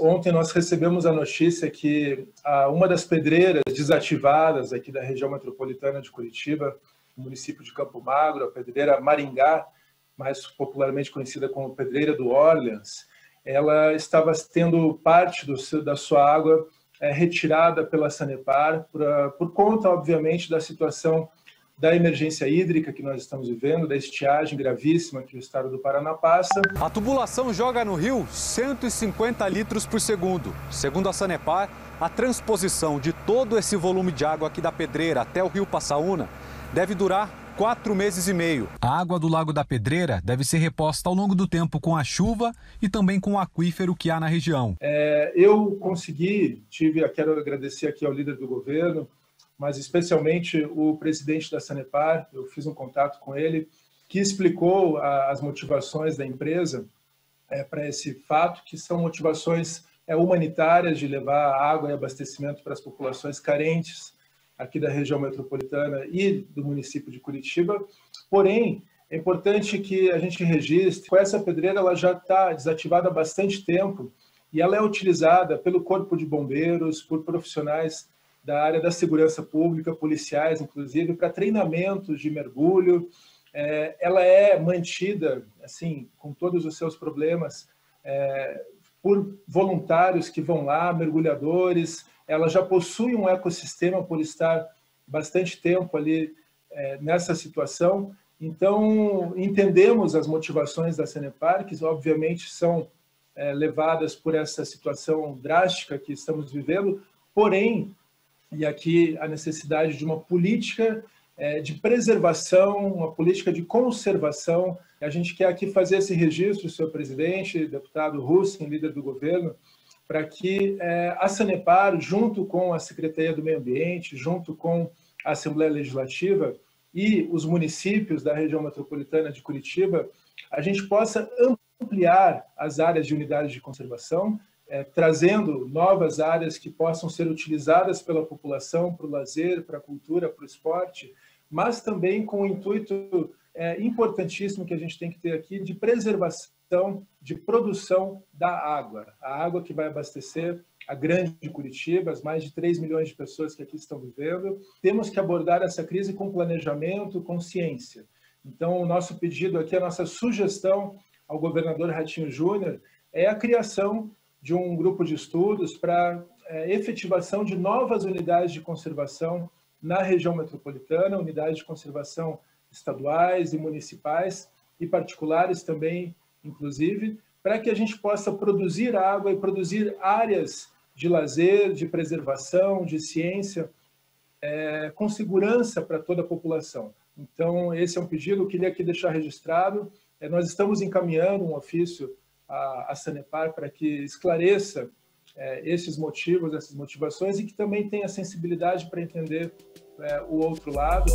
Ontem nós recebemos a notícia que uma das pedreiras desativadas aqui da região metropolitana de Curitiba, no município de Campo Magro, a pedreira Maringá, mais popularmente conhecida como Pedreira do Orleans, ela estava tendo parte do, da sua água é, retirada pela Sanepar por, por conta, obviamente, da situação da emergência hídrica que nós estamos vivendo, da estiagem gravíssima que o estado do Paraná passa. A tubulação joga no rio 150 litros por segundo. Segundo a Sanepar, a transposição de todo esse volume de água aqui da Pedreira até o rio Passaúna deve durar quatro meses e meio. A água do Lago da Pedreira deve ser reposta ao longo do tempo com a chuva e também com o aquífero que há na região. É, eu consegui, tive, quero agradecer aqui ao líder do governo, mas especialmente o presidente da Sanepar, eu fiz um contato com ele, que explicou a, as motivações da empresa é, para esse fato, que são motivações é, humanitárias de levar água e abastecimento para as populações carentes aqui da região metropolitana e do município de Curitiba. Porém, é importante que a gente registre que essa pedreira ela já está desativada há bastante tempo e ela é utilizada pelo Corpo de Bombeiros, por profissionais da área da segurança pública, policiais, inclusive, para treinamentos de mergulho. É, ela é mantida, assim, com todos os seus problemas, é, por voluntários que vão lá, mergulhadores. Ela já possui um ecossistema por estar bastante tempo ali é, nessa situação. Então, entendemos as motivações da Cenepar, que obviamente são é, levadas por essa situação drástica que estamos vivendo, porém, e aqui a necessidade de uma política é, de preservação, uma política de conservação. A gente quer aqui fazer esse registro, senhor presidente, deputado Hussein, líder do governo, para que é, a Sanepar, junto com a Secretaria do Meio Ambiente, junto com a Assembleia Legislativa e os municípios da região metropolitana de Curitiba, a gente possa ampliar as áreas de unidade de conservação é, trazendo novas áreas que possam ser utilizadas pela população para o lazer, para a cultura, para o esporte, mas também com o intuito é, importantíssimo que a gente tem que ter aqui de preservação, de produção da água. A água que vai abastecer a grande Curitiba, as mais de 3 milhões de pessoas que aqui estão vivendo. Temos que abordar essa crise com planejamento, com ciência. Então, o nosso pedido aqui, a nossa sugestão ao governador Ratinho Júnior é a criação de um grupo de estudos para é, efetivação de novas unidades de conservação na região metropolitana, unidades de conservação estaduais e municipais e particulares também, inclusive, para que a gente possa produzir água e produzir áreas de lazer, de preservação, de ciência, é, com segurança para toda a população. Então, esse é um pedido, eu queria aqui deixar registrado. É, nós estamos encaminhando um ofício a, a Sanepar para que esclareça é, esses motivos, essas motivações e que também tenha sensibilidade para entender é, o outro lado.